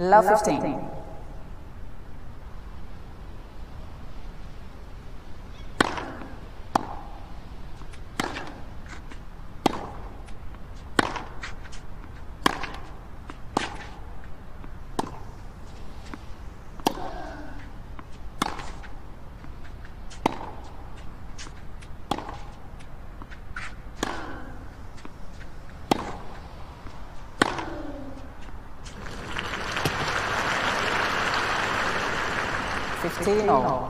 Love 15. 老。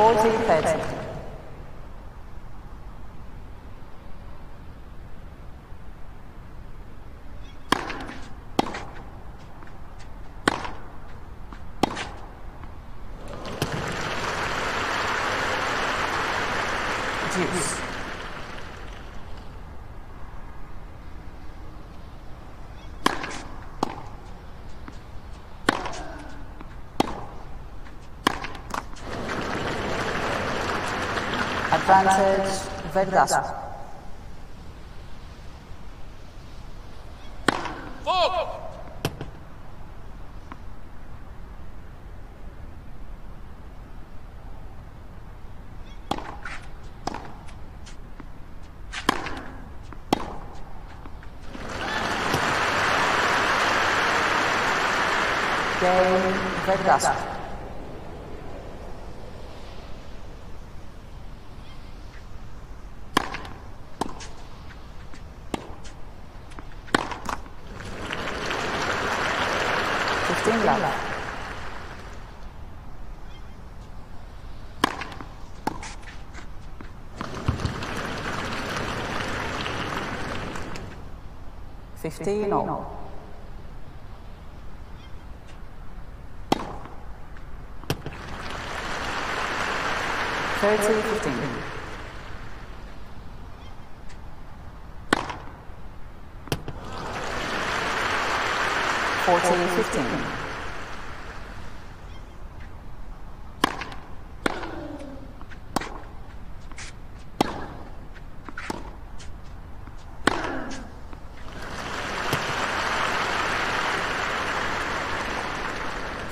40 30. Advantage, Verdasco. Game, Verdasco. Fifteen oh. all. Thirty fifteen. Forty fifteen.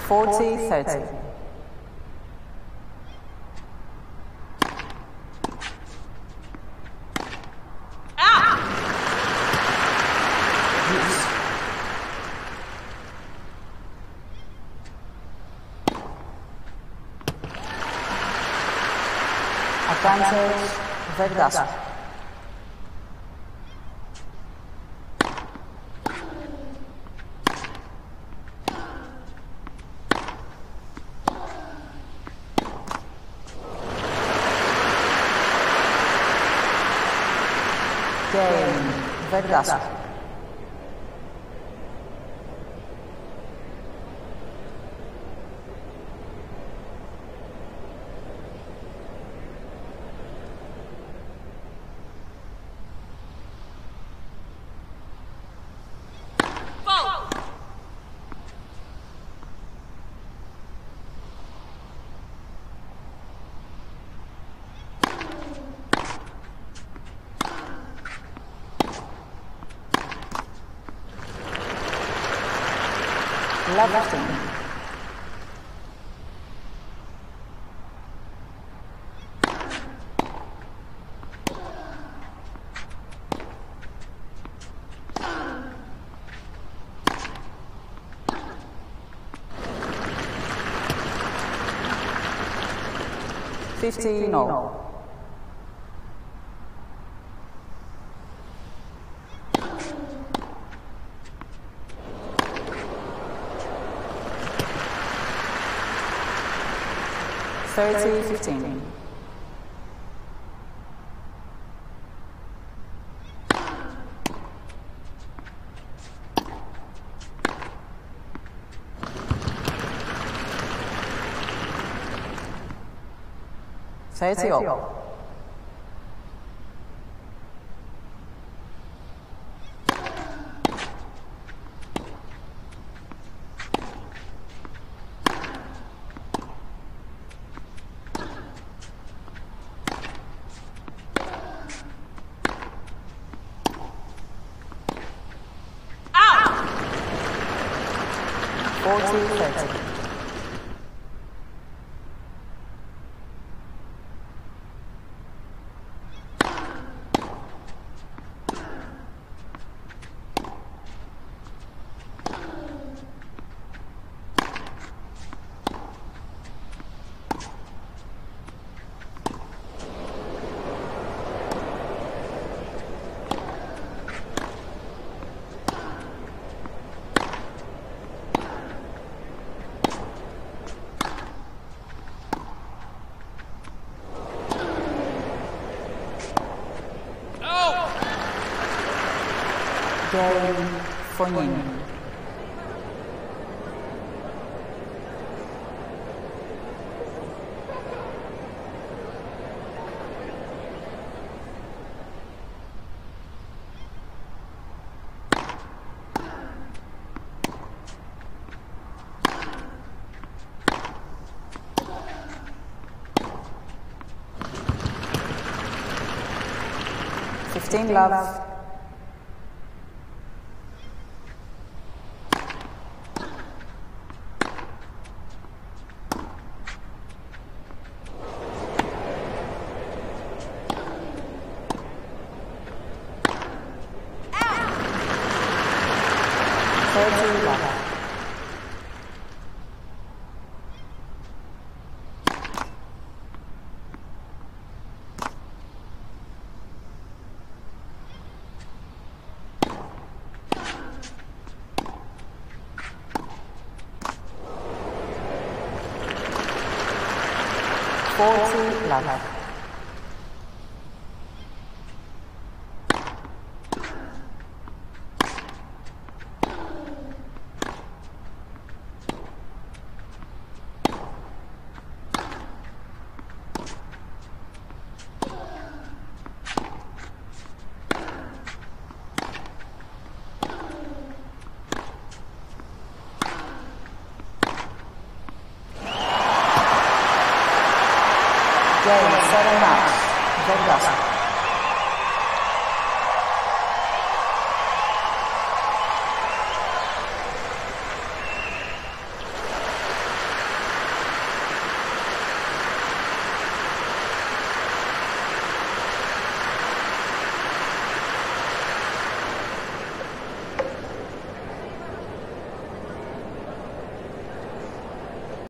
Forty thirty. Advantage, Verdasco. Game, Verdasco. Lefting, fifteen all. 30, 15. Thầy chịu. 1430. Gary Fognini. Fifteen love. Forty love. Vegas.